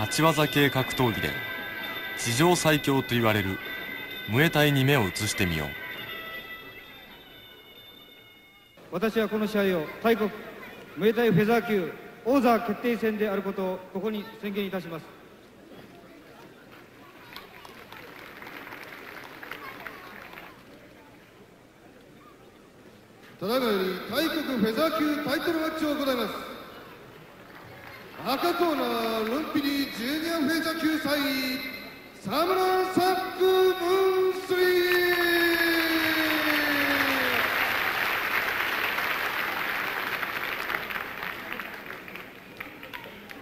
立ち技系格闘技で史上最強と言われるムエタイに目を移してみよう。私はこの試合を大国ムエタイフェザー級王座決定戦であることをここに宣言いたします。ただいまより大国フェザー級タイトルマッチを行います赤コーナールンピリジュニアフェザー級3位サムランサックムーンスリー。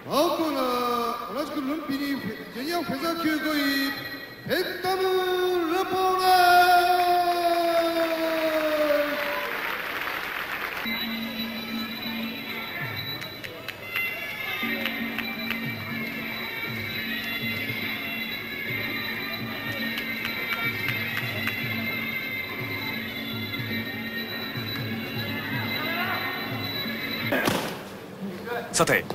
青コーナー同じくルンピリジュニアフェザー級5位ペンタム・ラポさて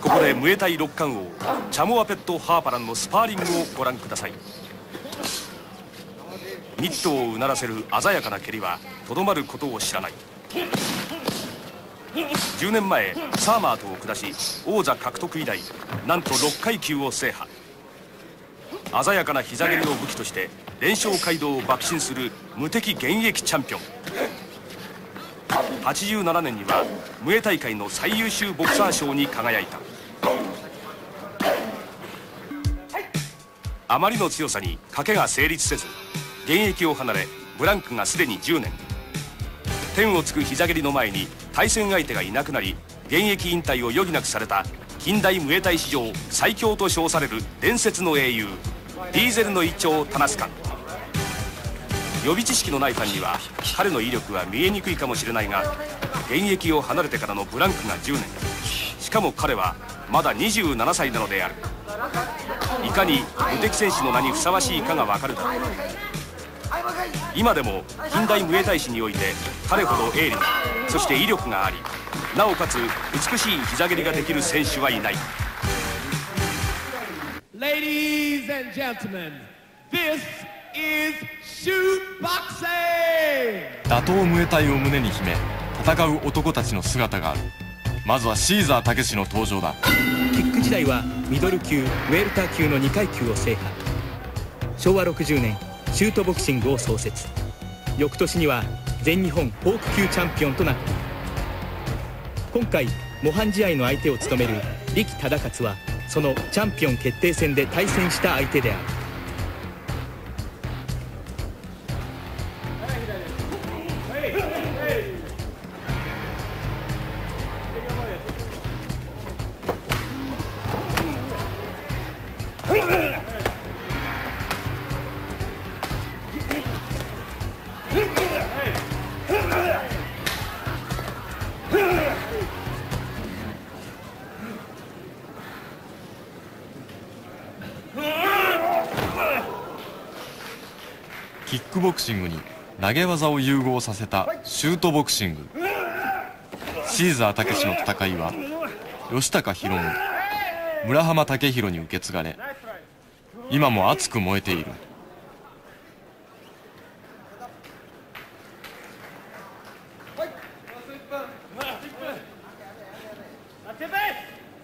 ここでムエタイ六冠王チャモアペット・ハーパランのスパーリングをご覧ください。ミットをうならせる鮮やかな蹴りはとどまることを知らない。10年前サーマートを下し王座獲得以来なんと6階級を制覇。鮮やかな膝蹴りを武器として連勝街道を爆心する無敵現役チャンピオン。87年にはムエ大会の最優秀ボクサー賞に輝いた。あまりの強さに賭けが成立せず現役を離れブランクがすでに10年。天をつく膝蹴りの前に対戦相手がいなくなり現役引退を余儀なくされた近代ムエタイ史上最強と称される伝説の英雄ディーゼルの一丁タナスカ予備知識のないファンには彼の威力は見えにくいかもしれないが現役を離れてからのブランクが10年。しかも彼はまだ27歳なのである。いかに無敵選手の名にふさわしいかがわかるだろう。今でも近代ムエタイ史において彼ほど鋭利なそして威力がありなおかつ美しい膝蹴りができる選手はいない。Ladies and gentlemen, this is shoot boxing! 打倒ムエタイを胸に秘め戦う男たちの姿がある。まずはシーザーたけしの登場だ。キック時代はミドル級ウェルター級の2階級を制覇。昭和60年シュートボクシングを創設。翌年には全日本フォーク級チャンピオンとなった。今回模範試合の相手を務める力忠勝はそのチャンピオン決定戦で対戦した相手である。キックボクシングに投げ技を融合させたシュートボクシング。シーザーたけしの戦いは吉高博文村浜武弘に受け継がれ今も熱く燃えている。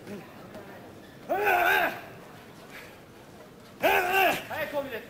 早くお見せ。